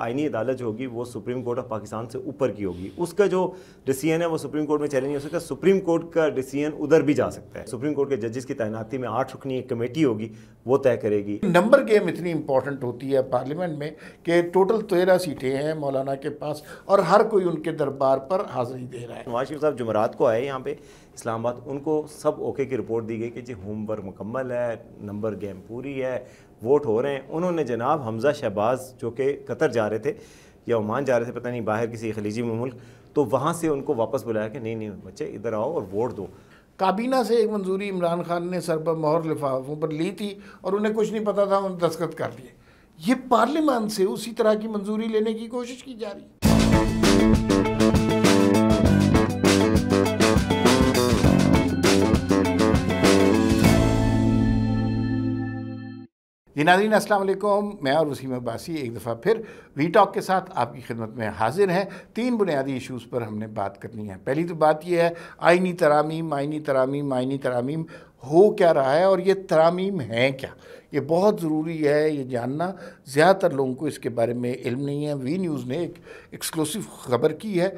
आइनी अदालत जो होगी वो सुप्रीम कोर्ट ऑफ़ पाकिस्तान से ऊपर की होगी। उसका जो डिसीज़न है वो सुप्रीम कोर्ट में चैलेंज नहीं हो सकता। है सुप्रीम कोर्ट का डिसीज़न उधर भी जा सकता है। सुप्रीम कोर्ट के जजेस की तैनाती में आठ रुकनी एक कमेटी होगी वो तय करेगी। नंबर गेम इतनी इंपॉर्टेंट होती है पार्लियामेंट में कि टोटल तेरह सीटें हैं मौलाना के पास और हर कोई उनके दरबार पर हाजिरी दे रहा है। नवाज़ शरीफ साहब जुमरात को आए यहाँ पे। इस्लामाबाद, उनको सब ओके की रिपोर्ट दी गई कि जी होमवर्क मुकम्मल है, नंबर गेम पूरी है, वोट हो रहे हैं। उन्होंने जनाब हमज़ा शहबाज जो कि कतर जा रहे थे, या ओमान जा रहे थे, पता नहीं, बाहर किसी खलीजी मुल्क तो वहाँ से उनको वापस बुलाया कि नहीं नहीं, बच्चे, इधर आओ और वोट दो। काबीना से एक मंजूरी इमरान खान ने सर पर मोहर लिफाफों पर ली थी और उन्हें कुछ नहीं पता था, उन्होंने दस्खत कर दिए। ये पार्लियामान से उसी तरह की मंजूरी लेने की कोशिश की जा रही है। जी नाजीन अस्सलाम वालेकुम। मैं और वसीम अब्बासी एक दफ़ा फिर वी टॉक के साथ आपकी खिदमत में हाजिर हैं। तीन बुनियादी इशूज़ पर हमने बात करनी है। पहली तो बात यह है आइनी तरामीम आइनी तरामीम आइनी तरामीम हो क्या रहा है और ये तरामीम हैं क्या? ये बहुत ज़रूरी है, ये जानना। ज़्यादातर लोगों को इसके बारे में इल्म नहीं है। वी न्यूज़ ने एक एक्सक्लूसिव खबर की है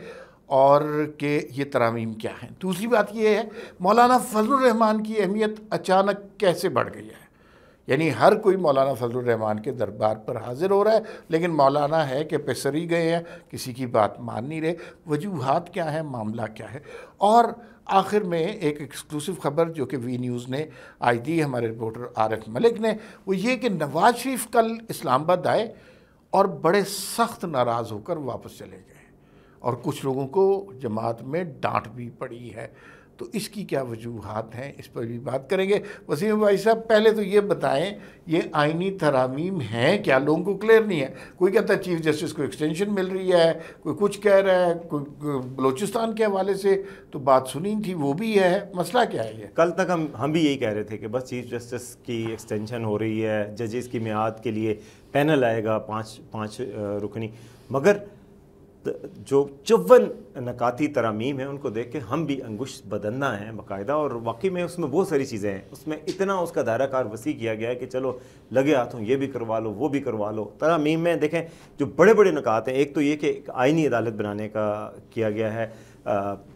और कि ये तरामीम क्या हैं। दूसरी बात ये है, मौलाना फजलरहमान की अहमियत अचानक कैसे बढ़ गई है? यानी हर कोई मौलाना फजलरहमान के दरबार पर हाजिर हो रहा है, लेकिन मौलाना है कि पेसरी गए हैं, किसी की बात मान नहीं रहे। वजूहत क्या है, मामला क्या है? और आखिर में एक एक्सक्लूसिव खबर जो कि वी न्यूज़ ने आज दी, हमारे रिपोर्टर आरिफ मलिक ने, वो ये कि नवाज़ शरीफ कल इस्लामाबाद आए और बड़े सख्त नाराज़ होकर वापस चले गए। और कुछ लोगों को जमात में डांट भी पड़ी है। तो इसकी क्या वजूहत हैं? इस पर भी बात करेंगे। वसीम भाई साहब, पहले तो ये बताएँ, ये आइनी तरामीम हैं क्या? लोगों को क्लियर नहीं है। कोई कहता है चीफ जस्टिस को एक्सटेंशन मिल रही है, कोई कुछ कह रहा है, कोई बलोचिस्तान के हवाले से तो बात सुनी थी, वो भी है। मसला क्या है ये? कल तक हम हम भी यही कह रहे थे कि बस चीफ जस्टिस की एक्सटेंशन हो रही है जजेस की मियाद के लिए पैनल आएगा, पाँच पाँच रुकनी। मगर जो चौवन नकाती तरामीम है, उनको देख के हम भी अंगुश बदलना है बाकायदा, और वाकई में उसमें बहुत सारी चीज़ें हैं। उसमें इतना उसका दायरा कार वसी किया गया है कि चलो, लगे हाथों ये भी करवा लो, वो भी करवा लो। तरामीम में देखें, जो बड़े बड़े नकात हैं, एक तो ये कि एक आइनी अदालत बनाने का किया गया है।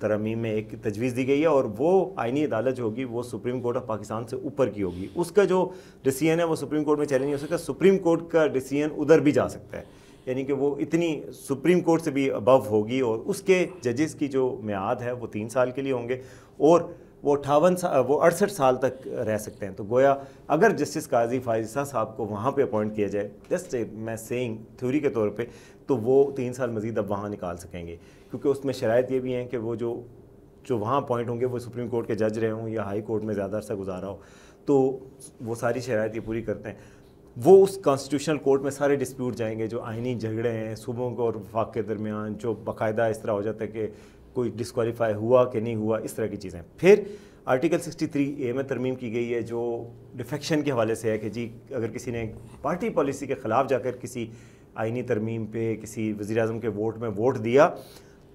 तरमीम में एक तजवीज़ दी गई है, और वो आइनी अदालत जो होगी, वो सुप्रीम कोर्ट ऑफ़ पाकिस्तान से ऊपर की होगी। उसका जो डिसीज़न है, वो सुप्रीम कोर्ट में चैलेंज हो सकता है सुप्रीम कोर्ट का डिसीज़न उधर भी जा सकता है। यानी कि वो इतनी सुप्रीम कोर्ट से भी अबव होगी और उसके जजेस की जो म्याद है, वो तीन साल के लिए होंगे और वो अठावन वो अड़सठ साल तक रह सकते हैं। तो गोया, अगर जस्टिस काजी फायजा साहब को वहाँ पे अपॉइंट किया जाए जस्ट मैं सेइंग थ्योरी के तौर पे तो वो तीन साल मज़ीद अब वहाँ निकाल सकेंगे। क्योंकि उसमें शरात ये भी हैं कि वो जो जो वहाँ अपॉइंट होंगे, वो सुप्रीम कोर्ट के जज रहे हों या हाई कोर्ट में ज़्यादा अर्सा गुजारा हो तो वो सारी शरात ये पूरी करते हैं। वो उस कॉन्स्टिट्यूशनल कोर्ट में सारे डिस्प्यूट जाएँगे, जो आइनी झगड़े हैं, सूबों को और वफाक के दरमियान, जो बाकायदा इस तरह हो जाता है कि कोई डिस्कवालीफाई हुआ कि नहीं हुआ, इस तरह की चीज़ें फिर आर्टिकल 63 ए में तरमीम की गई है, जो डिफेक्शन के हवाले से है कि जी, अगर किसी ने पार्टी पॉलिसी के ख़िलाफ़ जाकर किसी आइनी तरमीम पे, किसी वज़ी अजम के वोट में वोट दिया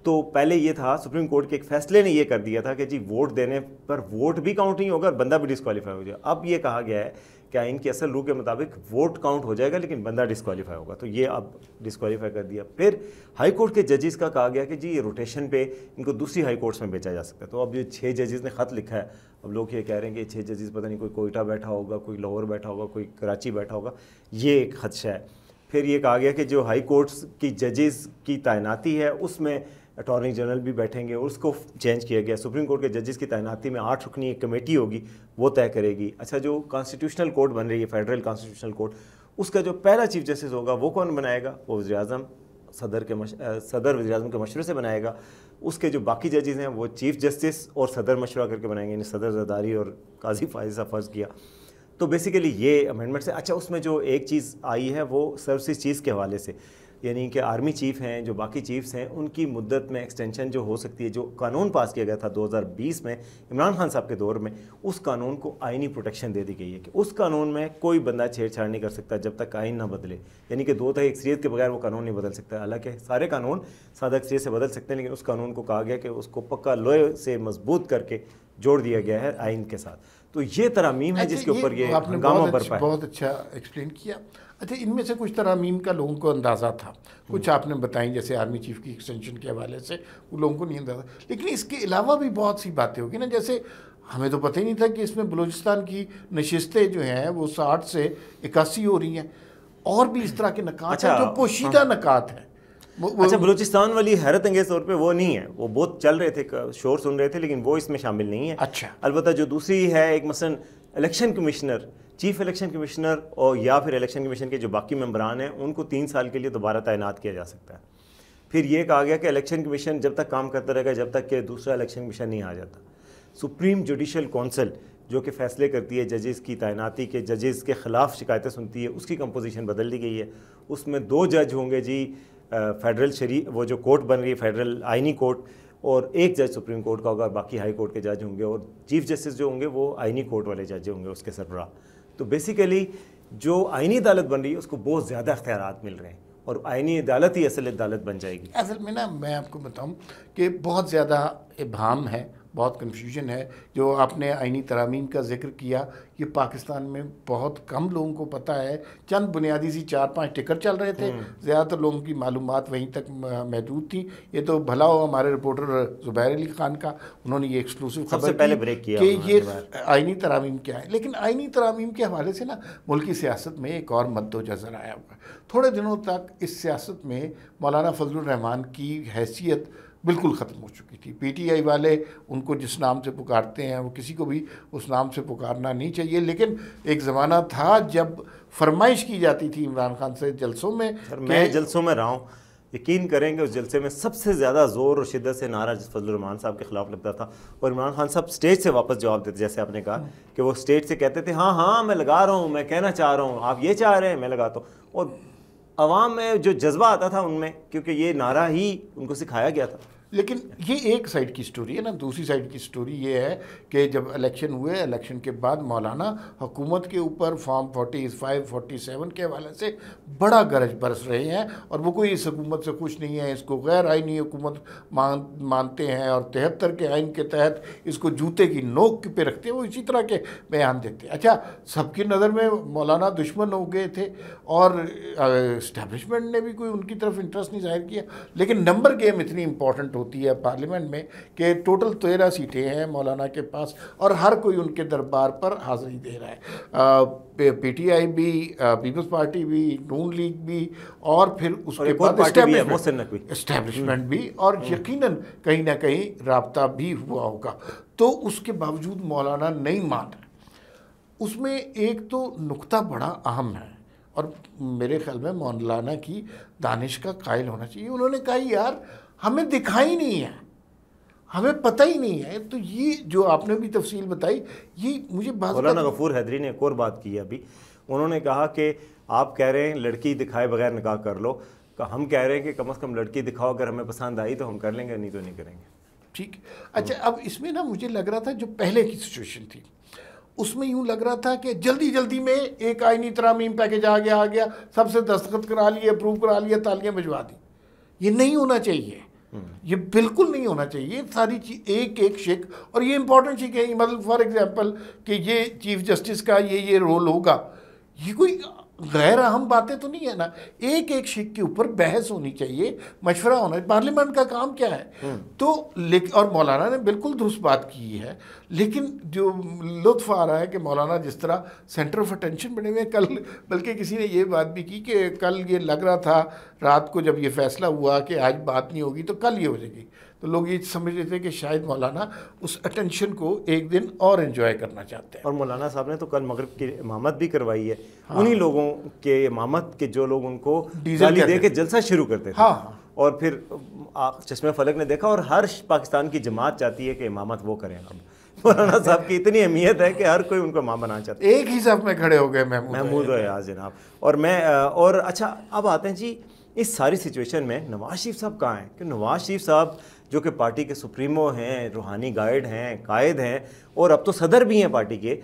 तो पहले ये था, सुप्रीम कोर्ट के एक फैसले ने ये कर दिया था कि जी वोट देने पर वोट भी काउंट नहीं होगा और बंदा भी डिस्कवालीफाई हो जाए अब ये कहा गया है कि आइन की असल रूह के मुताबिक वोट काउंट हो जाएगा, लेकिन बंदा डिस्कवालीफाई होगा। तो ये अब डिस्कवालीफाई कर दिया। फिर हाई कोर्ट के जजेस का कहा गया कि जी, ये रोटेशन पे इनको दूसरी हाई कोर्ट्स में बेचा जा सकता है। तो अब ये छः जजेस ने ख़त लिखा है। अब लोग ये कह रहे हैं कि छः जजेस, पता नहीं कोई कोयटा बैठा होगा, कोई लाहौर बैठा होगा, कोई कराची बैठा होगा। ये एक खदशा है। फिर ये कहा गया कि जो हाई कोर्ट्स की जजेस की तैनाती है, उसमें अटॉर्नी जनरल भी बैठेंगे और उसको चेंज किया गया। सुप्रीम कोर्ट के जजेस की तैनाती में आठ रुकनी एक कमेटी होगी वो तय करेगी। अच्छा जो कॉन्स्टिट्यूशनल कोर्ट बन रही है फेडरल कॉन्स्टिट्यूशनल कोर्ट उसका जो पहला चीफ जस्टिस होगा वो कौन बनाएगा? वो वजी अजम सदर के मश, सदर वजी अजम के मशवरे से बनाएगा। उसके जो बाकी जजेस हैं वो चीफ जस्टिस और सदर मशवरा करके बनाएँगे यानी सदर जदारी और काजी फायजा फ़र्ज़ किया। तो बेसिकली ये अमेंडमेंट से अच्छा उसमें जो एक चीज़ आई है वो सर्विस चीज़ के हवाले से। यानी कि आर्मी चीफ़ हैं, जो बाकी चीफ्स हैं, उनकी मुद्दत में एक्सटेंशन जो हो सकती है, जो कानून पास किया गया था 2020 में, इमरान खान साहब के दौर में, उस कानून को आइनी प्रोटेक्शन दे दी गई है कि उस कानून में कोई बंदा छेड़छाड़ नहीं कर सकता जब तक आइन ना बदले। यानी कि दो तय अक्सरियत के बगैर वो कानून नहीं बदल सकता। हालाँकि सारे कानून सादा अक्सरियत से बदल सकते हैं, लेकिन उस कानून को कहा गया कि उसको पक्का लोहे से मज़बूत करके जोड़ दिया गया है आइन के साथ। तो ये तरामीम है अच्छा, जिसके ऊपर ये आपने बहुत अच्छा, बहुत अच्छा एक्सप्लेन किया। अच्छा इनमें से कुछ तरामीम का लोगों को अंदाज़ा था। कुछ आपने बताई जैसे आर्मी चीफ की एक्सटेंशन के हवाले से वो लोगों को नहीं अंदाज़ा। लेकिन इसके अलावा भी बहुत सी बातें होगी ना जैसे हमें तो पता ही नहीं था कि इसमें बलूचिस्तान की नशस्तें जो हैं वो साठ से इक्यासी हो रही हैं। और भी इस तरह के नकात अच्छा, हैं जो पोशीदा हाँ। नकात हैं। अच्छा बलूचिस्तान वाली हैरत अंगेज तौर पे वो नहीं है। वो बहुत चल रहे थे शोर सुन रहे थे लेकिन वो इसमें शामिल नहीं है। अच्छा। अलबत्ता जो दूसरी है एक मसलन election commissioner chief election commissioner और या फिर इलेक्शन कमीशन के जो बाकी मेम्बरान हैं उनको तीन साल के लिए दोबारा तैनात किया जा सकता है। फिर ये कहा गया कि इलेक्शन कमीशन जब तक काम करता रहेगा जब तक कि दूसरा इलेक्शन कमीशन नहीं आ जाता। सुप्रीम जुडिशल कौंसिल जो कि फैसले करती है जजेस की तैनाती के जजेस के ख़िलाफ़ शिकायतें सुनती है उसकी कंपोजिशन बदल दी गई है। उसमें दो जज होंगे जी फेडरल शरी, वो जो कोर्ट बन रही है फेडरल आइनी कोर्ट और एक जज सुप्रीम कोर्ट का होगा, और बाकी हाई कोर्ट के जज होंगे, और चीफ जस्टिस जो होंगे, वो आइनी कोर्ट वाले जज होंगे, उसके सरबराह तो बेसिकली जो आइनी अदालत बन रही है, उसको बहुत ज़्यादा अख्तियार मिल रहे हैं, और आइनी अदालत ही असल अदालत बन जाएगी। असल में ना, मैं आपको बताऊँ कि बहुत ज़्यादा इबाम है बहुत कन्फ्यूज़न है जो आपने आइनी तरामीम का ज़िक्र किया ये पाकिस्तान में बहुत कम लोगों को पता है। चंद बुनियादी सी चार पाँच टिकर चल रहे थे। ज़्यादातर लोगों की मालूम वहीं तक महदूद थी। ये तो भला हो हमारे रिपोर्टर ज़ुबैर अली खान का। उन्होंने ये एक्सक्लूसिव खबर पहले की ब्रेक किया कि ये आइनी तरामीम क्या है। लेकिन आइनी तरामीम के हवाले से ना मुल्की सियासत में एक और मद्दो नज़र आया हुआ थोड़े दिनों तक इस सियासत में मौलाना फजलुर रहमान की हैसियत बिल्कुल ख़त्म हो चुकी थी। पीटीआई वाले उनको जिस नाम से पुकारते हैं वो किसी को भी उस नाम से पुकारना नहीं चाहिए। लेकिन एक ज़माना था जब फरमाइश की जाती थी इमरान खान से जलसों में सर मैं जलसों में रहा हूँ। यकीन करेंगे उस जलसे में सबसे ज़्यादा ज़ोर और शिद्दत से नारा फजलरहमान साहब के खिलाफ लगता था। और इमरान खान साहब स्टेज से वापस जवाब देते जैसे आपने कहा कि वो स्टेज से कहते थे हाँ हाँ मैं लगा रहा हूँ मैं कहना चाह रहा हूँ आप ये चाह रहे हैं मैं लगाता हूँ। और आवाम में जो जज्बा आता था उनमें, क्योंकि ये नारा ही उनको सिखाया गया था। लेकिन ये एक साइड की स्टोरी है ना, दूसरी साइड की स्टोरी ये है कि जब इलेक्शन हुए इलेक्शन के बाद मौलाना हुकूमत के ऊपर फॉर्म 45 47 के हवाले से बड़ा गरज बरस रहे हैं और वो कोई इस हुकूमत से खुश नहीं है, इसको गैर आइनी हुकूमत मान, मानते हैं और तिहत्तर के आइन के तहत इसको जूते की नोक पे रखते हैं, वो इसी तरह के बयान देते हैं। अच्छा सबकी नज़र में मौलाना दुश्मन हो गए थे और इस्टेब्लिशमेंट ने भी कोई उनकी तरफ़ इंटरेस्ट नहीं ज़ाहिर किया, लेकिन नंबर गेम इतनी इंपॉर्टेंट होती है पार्लियामेंट में कि टोटल तेरह सीटें हैं मौलाना के पास और हर कोई उनके दरबार पर हाजिरी दे रहा है। पीटीआई भी पीपल्स पार्टी भी नून लीग भी और फिर उसके बाद। इस्टेब्लिशमेंट भी और यकीनन कहीं ना कहीं रबता भी हुआ होगा। तो उसके बावजूद मौलाना नहीं मान रहे। उसमें एक तो नुक्ता बड़ा अहम है और मेरे ख्याल में मौलाना की दानिश का कायल होना चाहिए। उन्होंने कहा यार हमें दिखाई नहीं है। हमें पता ही नहीं है। तो ये जो आपने भी तफसील बताई ये मुझे बात मौलाना गफूर हैदरी ने एक और बात की अभी। उन्होंने कहा कि आप कह रहे हैं लड़की दिखाए बगैर निकाह कर लो। हम कह रहे हैं कि कम से कम लड़की दिखाओ अगर हमें पसंद आई तो हम कर लेंगे नहीं तो नहीं करेंगे। ठीक। अच्छा अब इसमें ना मुझे लग रहा था जो पहले की सिचुएशन थी उसमें यूँ लग रहा था कि जल्दी जल्दी में एक आईनी तरामीम पैकेज आ गया आ गया सबसे दस्तखत करा लिए अप्रूव करा लिया तालियाँ भिजवा दी। ये नहीं होना चाहिए। ये बिल्कुल नहीं होना चाहिए। ये सारी चीज़, एक एक शिक और ये इंपॉर्टेंट शिक है मतलब फॉर एग्जांपल कि ये चीफ जस्टिस का ये ये रोल होगा। ये कोई गैर अहम बातें तो नहीं है ना। एक एक शिक के ऊपर बहस होनी चाहिए। मशवरा होना पार्लियामेंट का काम क्या है? तो लेकिन और मौलाना ने बिल्कुल दुरुस्त बात की है। लेकिन जो लुत्फ आ रहा है कि मौलाना जिस तरह सेंटर ऑफ़ अटेंशन बने हुए हैं कल बल्कि किसी ने ये बात भी की कि कल ये लग रहा था रात को जब ये फैसला हुआ कि आज बात नहीं होगी तो कल ये हो जाएगी। तो लोग ये समझ रहे थे कि शायद मौलाना उस अटेंशन को एक दिन और इन्जॉय करना चाहते हैं। और मौलाना साहब ने तो कल मगरब की इमामत भी करवाई है। हाँ। उन्हीं लोगों के इमामत के जो लोग उनको डीजल दे के जलसा शुरू करते थे। हाँ, हाँ। और फिर चश्मे फलक ने देखा और हर पाकिस्तान की जमात चाहती है कि इमामत वो करें अब। मौलाना साहब की इतनी अहमियत है कि हर कोई उनको माँ बनाना चाहता है। एक ही साथ में खड़े हो गए महमूद महमूद याद जनाब। और मैं और अच्छा अब आते हैं जी इस सारी सिचुएशन में नवाज़ शरीफ साहब कहाँ हैं? कि नवाज़ शरीफ साहब जो कि पार्टी के सुप्रीमो हैं, रूहानी गाइड हैं, कायद हैं, और अब तो सदर भी हैं पार्टी के,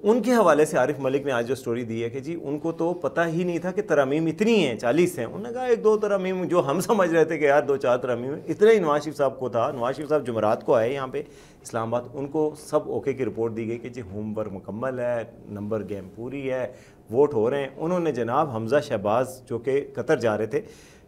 उनके हवाले से आरिफ मलिक ने आज जो स्टोरी दी है कि जी, उनको तो पता ही नहीं था कि तरामीम इतनी हैं, चालीस हैं। उन्होंने कहा, एक दो तरामीम जो हम समझ रहे थे कि यार, दो चार तरामीम इतना ही नवाज़ शरीफ साहब को था। नवाज़ शरीफ साहब जुमरात को आए यहाँ पे, इस्लामाबाद, उनको सब ओके की रिपोर्ट दी गई कि जी होमवर्क मुकम्मल है नंबर गेम पूरी है वोट हो रहे हैं। उन्होंने जनाब हमज़ा शहबाज जो कि कतर जा रहे थे,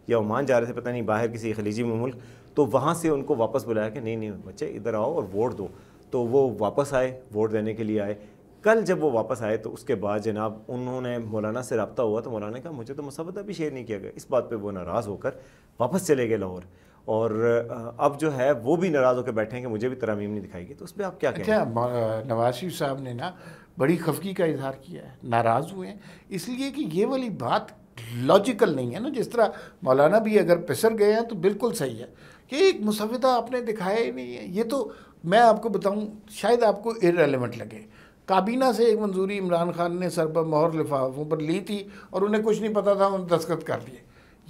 या ओमान जा रहे थे, पता नहीं, बाहर किसी खलीजी मुल्क तो वहाँ से उनको वापस बुलाया कि नहीं नहीं बच्चे इधर आओ और वोट दो। तो वो वापस आए वोट देने के लिए आए। कल जब वो वापस आए तो उसके बाद जनाब उन्होंने मौलाना से रबता हुआ तो मौलाना ने कहा मुझे तो मुसवदा भी शेयर नहीं किया गया। इस बात पे वो नाराज़ होकर वापस चले गए लाहौर। और अब जो है वो भी नाराज़ होकर बैठे हैं कि मुझे भी तरामीम नहीं दिखाई गई। तो उस पर आप क्या कहें अच्छा नवाज़ शरीफ साहब ने ना बड़ी खफगी का इजहार किया है। नाराज़ हुए हैं। इसलिए कि ये वाली बात लॉजिकल नहीं है ना। जिस तरह मौलाना भी अगर पिसर गए हैं तो बिल्कुल सही है। कि एक मुसविदा आपने दिखाया ही नहीं है। ये तो मैं आपको बताऊँ, शायद आपको इरेलीवेंट लगे। काबीना से एक मंजूरी इमरान खान ने सर पर मोहर लिफाफों पर ली थी और उन्हें कुछ नहीं पता था उन्होंने दस्तखत कर दिए।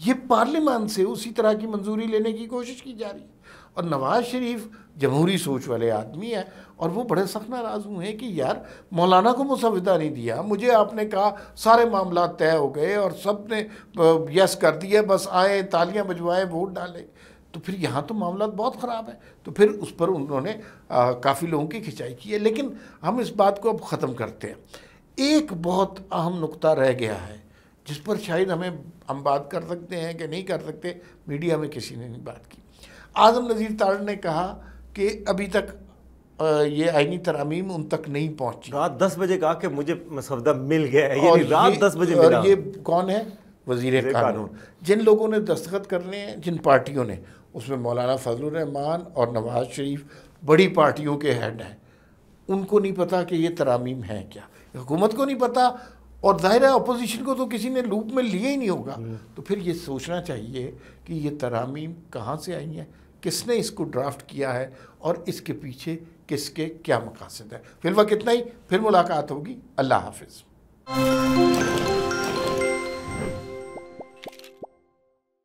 ये पार्लियामान से उसी तरह की मंजूरी लेने की कोशिश की जा रही है। और नवाज़ शरीफ जमहूरी सोच वाले आदमी हैं और वो बड़े सख्त नाराज़ हुए हैं कि यार, मौलाना को मुसविदा नहीं दिया। मुझे आपने कहा, सारे मामला तय हो गए और सबने यस कर दिया बस आए, तालियाँ बजवाए, वोट डाले। तो फिर यहाँ तो मामला बहुत ख़राब है। तो फिर उस पर उन्होंने काफ़ी लोगों की खिंचाई की है। लेकिन हम इस बात को अब ख़त्म करते हैं। एक बहुत अहम नुकता रह गया है, जिस पर शायद हमें, हम बात कर सकते हैं कि नहीं कर सकते, मीडिया में किसी ने नहीं बात की। आज़म नज़ीर तार ने कहा कि अभी तक ये आईनी तरामीम उन तक नहीं पहुँची। रात दस बजे कहा कि मुझे मसवदा मिल गया है ये रात दस बजे और ये कौन है? वज़ीर कानून जिन लोगों ने दस्तखत करने हैं जिन पार्टियों ने उसमें मौलाना फजलरहमान और नवाज़ शरीफ बड़ी पार्टियों के हेड हैं। उनको नहीं पता कि ये तरामीम है क्या। हुकूमत को नहीं पता और ज़ाहिर है अपोजिशन को तो किसी ने लूप में लिया ही नहीं होगा। हम्म। तो फिर ये सोचना चाहिए कि ये तरामीम कहाँ से आई हैं? किसने इसको ड्राफ्ट किया है और इसके पीछे किसके क्या मकासद है। फिर वह कितना ही, फिर मुलाकात होगी। अल्लाह हाफिज़।